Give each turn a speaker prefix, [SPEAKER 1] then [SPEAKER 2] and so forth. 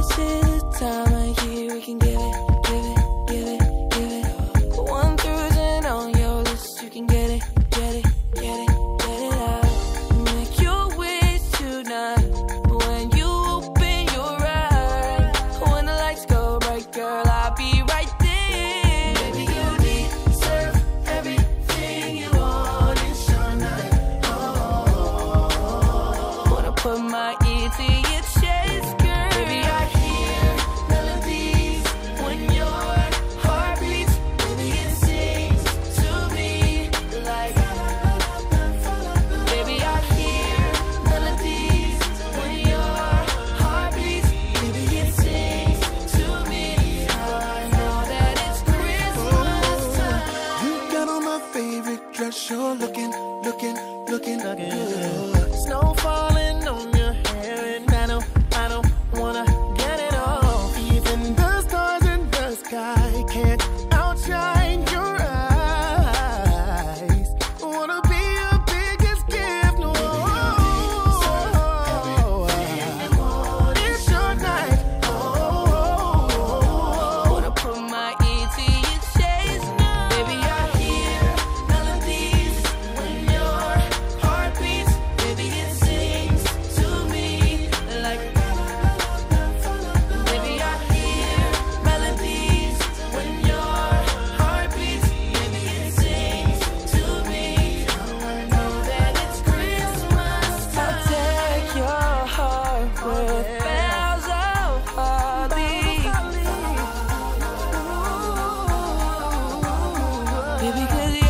[SPEAKER 1] This is the time of year we can it, it, it, it. On your list, you can get it, get it, get it, get it out. Make your wish tonight. When you open your eyes, when the lights go bright, girl, I'll be right there. Baby, you deserve everything you want this night.
[SPEAKER 2] Oh,
[SPEAKER 1] wanna put my ear to you.
[SPEAKER 2] my favorite dress. You're looking, looking, looking, looking good. Snowflake.
[SPEAKER 1] Baby, cause you